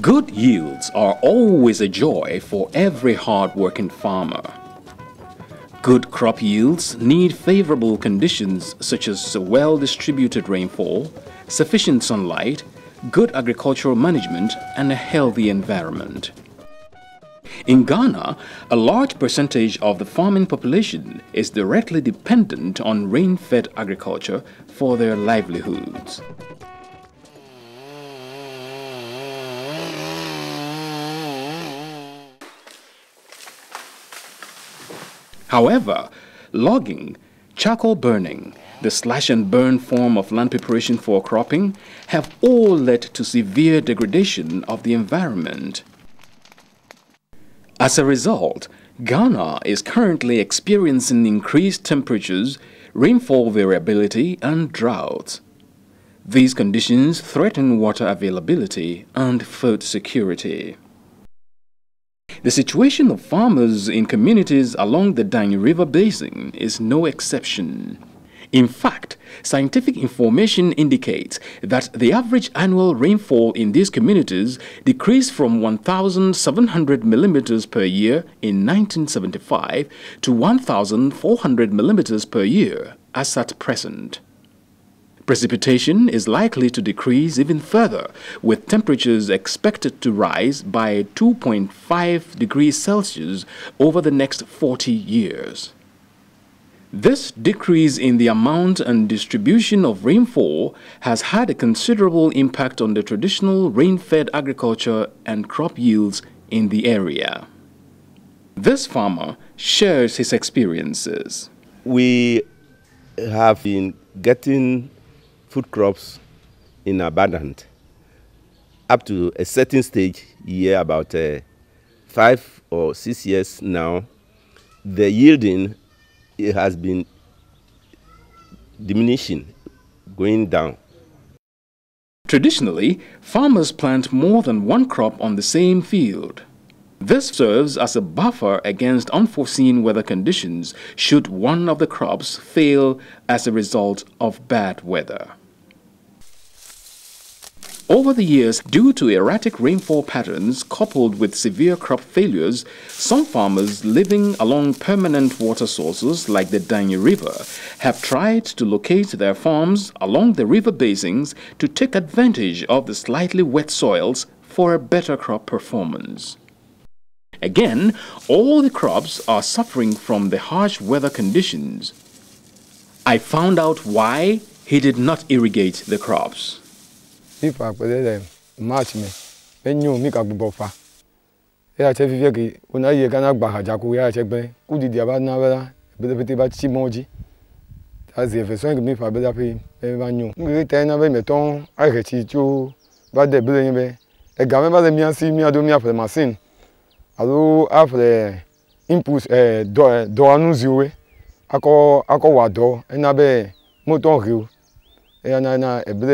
Good yields are always a joy for every hard-working farmer. Good crop yields need favorable conditions such as well-distributed rainfall, sufficient sunlight, good agricultural management, and a healthy environment. In Ghana, a large percentage of the farming population is directly dependent on rain-fed agriculture for their livelihoods. However, logging, charcoal burning, the slash and burn form of land preparation for cropping have all led to severe degradation of the environment. As a result, Ghana is currently experiencing increased temperatures, rainfall variability, and droughts. These conditions threaten water availability and food security. The situation of farmers in communities along the Dayi River Basin is no exception. In fact, scientific information indicates that the average annual rainfall in these communities decreased from 1,700 millimeters per year in 1975 to 1,400 millimeters per year as at present. Precipitation is likely to decrease even further, with temperatures expected to rise by 2.5 degrees Celsius over the next 40 years. This decrease in the amount and distribution of rainfall has had a considerable impact on the traditional rain-fed agriculture and crop yields in the area. This farmer shares his experiences. We have been getting food crops in abundance. Up to a certain stage, year about uh, five or six years now, the yielding has been diminishing, going down. Traditionally, farmers plant more than one crop on the same field. This serves as a buffer against unforeseen weather conditions should one of the crops fail as a result of bad weather. Over the years, due to erratic rainfall patterns coupled with severe crop failures, some farmers living along permanent water sources like the Dayi River have tried to locate their farms along the river basins to take advantage of the slightly wet soils for a better crop performance. Again, all the crops are suffering from the harsh weather conditions. I found out why he did not irrigate the crops. fifa kpɛdɛ dɛ match mɛ mɛ nyo mi ka gbɔ fa eya tɛ fifia ke ona yɛ kana gba hadza ko eya tɛ gbɛ ku didi aba na bɛ la pete ba tsi mɔ dzi ta zi ɛfɛ sɔnyi ke mi fa bɛ la pe mɛ ba nyo nuke ta ina bɛ mɛ tɔn ahɛ tsi tso ba dɛ bele nyi bɛ ɛga mɛ ba lɛ do miado miaƒle machine alo aƒle impulse ɛɛ dɔ dɔwɔnu ziwo akɔ akɔ wɔ adɔ ɛna bɛ motɔ hio na be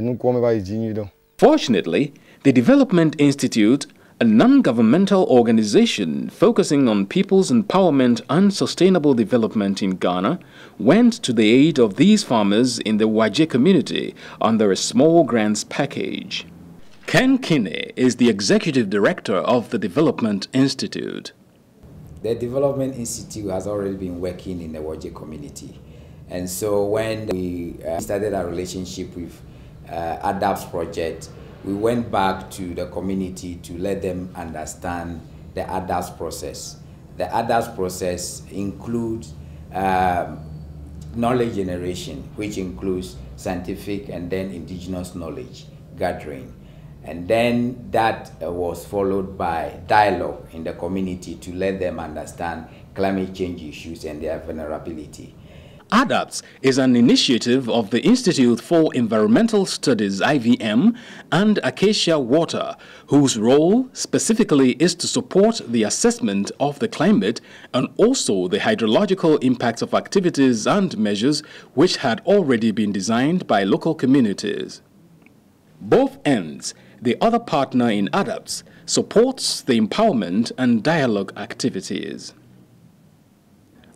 mo ton ri o Fortunately, the Development Institute, a non-governmental organization focusing on people's empowerment and sustainable development in Ghana, went to the aid of these farmers in the Waje community under a small grants package. Ken Kinney is the executive director of the Development Institute. The Development Institute has already been working in the Waje community. And so when we uh, started our relationship with uh, ADAPTS project, we went back to the community to let them understand the ADAPTS process. The ADAPTS process includes um, knowledge generation, which includes scientific and then indigenous knowledge gathering. And then that uh, was followed by dialogue in the community to let them understand climate change issues and their vulnerability. ADAPTS is an initiative of the Institute for Environmental Studies IVM and Acacia Water, whose role specifically is to support the assessment of the climate and also the hydrological impacts of activities and measures which had already been designed by local communities. Both ends, the other partner in ADAPTS, supports the empowerment and dialogue activities.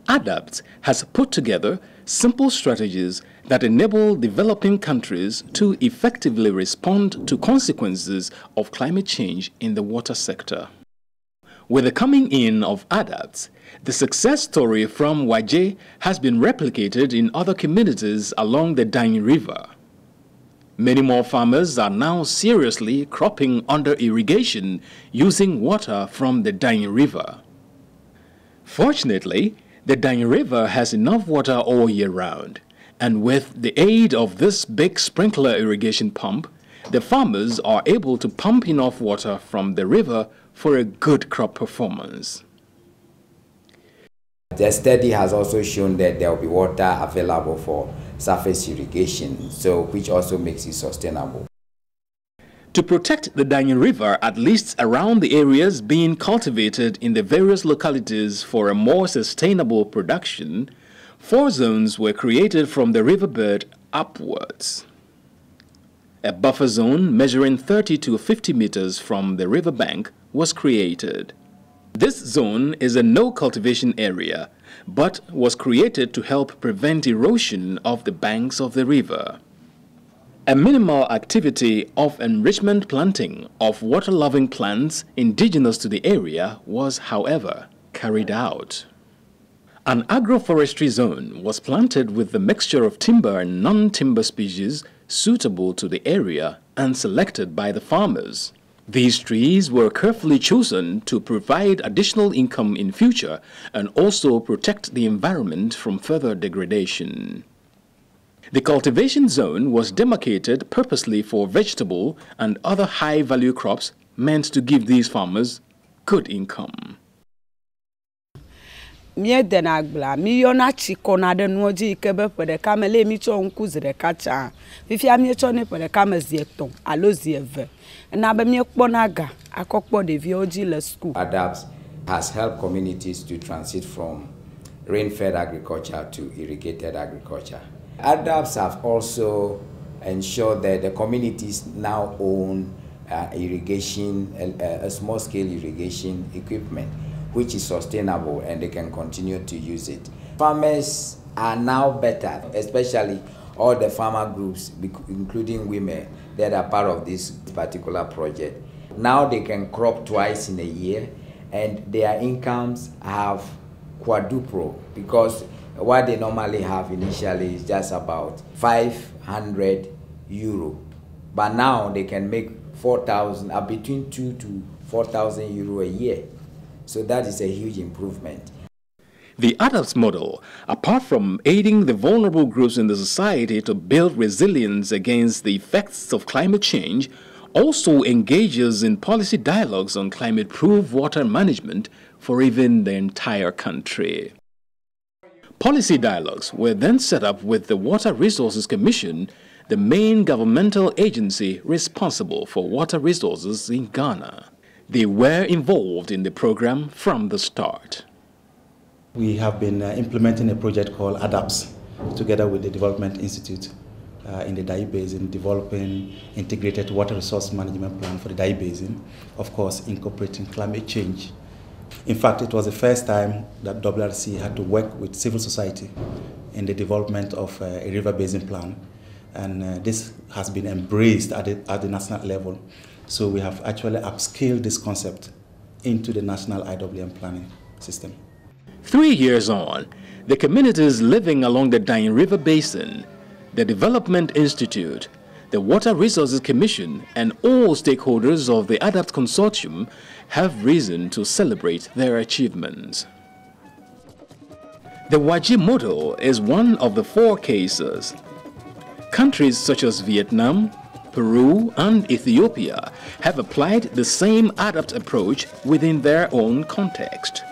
ADAPT has put together simple strategies that enable developing countries to effectively respond to consequences of climate change in the water sector. With the coming in of ADAPT, the success story from Waje has been replicated in other communities along the Dayi River. Many more farmers are now seriously cropping under irrigation using water from the Dayi River. Fortunately, the Dayi River has enough water all year round, and with the aid of this big sprinkler irrigation pump, the farmers are able to pump enough water from the river for a good crop performance. The study has also shown that there will be water available for surface irrigation, so which also makes it sustainable. To protect the Dayi River, at least around the areas being cultivated in the various localities for a more sustainable production, four zones were created from the riverbed upwards. A buffer zone measuring 30 to 50 meters from the riverbank was created. This zone is a no cultivation area but was created to help prevent erosion of the banks of the river. A minimal activity of enrichment planting of water-loving plants indigenous to the area was, however, carried out. An agroforestry zone was planted with the mixture of timber and non-timber species suitable to the area and selected by the farmers. These trees were carefully chosen to provide additional income in future and also protect the environment from further degradation. The cultivation zone was demarcated purposely for vegetable and other high-value crops meant to give these farmers good income. míedena agblea míyɔna tsi kɔna ɖe nuwo dzi yi ke be ƒe ɖeka me lé mítsɔ ŋku zi ɖeka tsa fifia míetsɔ ne ƒe ɖeka me zi etɔ̃ alo zi eve na be míekpɔna ga akɔkpɔ ɖeviwo dzi le school. ADAPTS has helped communities to transit from rain-fed agriculture to irrigated agriculture. ADAPTS have also ensured that the communities now own uh, irrigation, uh, a small-scale irrigation equipment which is sustainable and they can continue to use it. Farmers are now better, especially all the farmer groups, including women that are part of this particular project. Now they can crop twice in a year and their incomes have quadrupled because what they normally have initially is just about 500 euro. But now they can make 4,000, uh, between 2 to 4,000 euro a year. So that is a huge improvement. The ADAPT model, apart from aiding the vulnerable groups in the society to build resilience against the effects of climate change, also engages in policy dialogues on climate-proof water management for even the entire country. Policy dialogues were then set up with the Water Resources Commission, the main governmental agency responsible for water resources in Ghana. They were involved in the program from the start. We have been uh, implementing a project called ADAPTS together with the Development Institute uh, in the Dayi Basin, developing integrated water resource management plan for the Dayi Basin, of course incorporating climate change. In fact, it was the first time that WRC had to work with civil society in the development of uh, a river basin plan. And uh, this has been embraced at the, at the national level. So we have actually upscaled this concept into the national IWRM planning system. Three years on, the communities living along the Dayi River Basin, the Development Institute, the Water Resources Commission, and all stakeholders of the ADAPT Consortium have reason to celebrate their achievements. The Waji model is one of the four cases. Countries such as Vietnam, Peru, and Ethiopia have applied the same ADAPT approach within their own context.